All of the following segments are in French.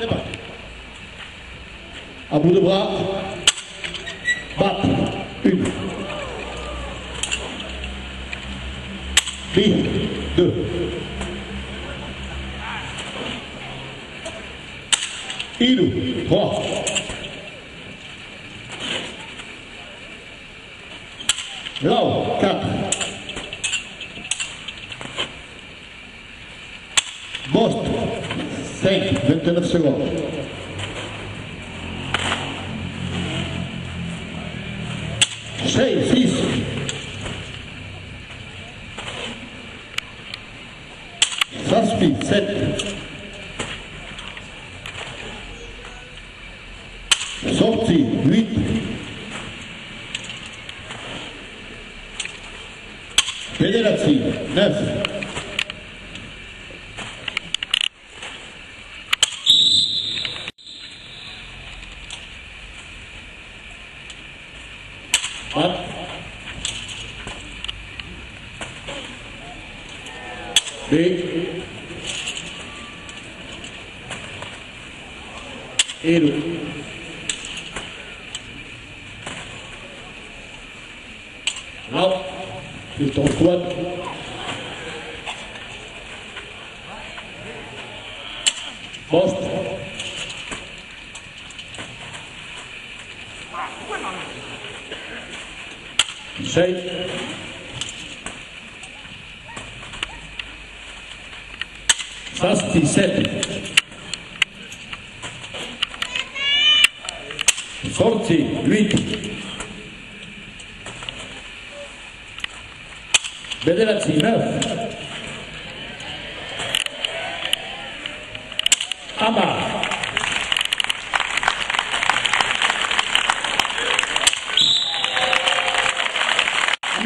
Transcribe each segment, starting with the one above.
À bate, de bras. Bap. Une. Plie. Deux. 5, 29 secondes. Six. Sept. Sorti, huit. Hein Mais et le. Là, il t'en quoi Poste. 6 Sasti 7 Sorzi 8 Bedelazzi 9 Ama.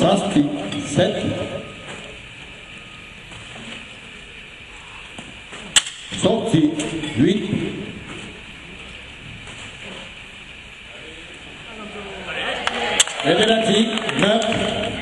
Sasti, 7. Sorti, 8. Revelati, 9.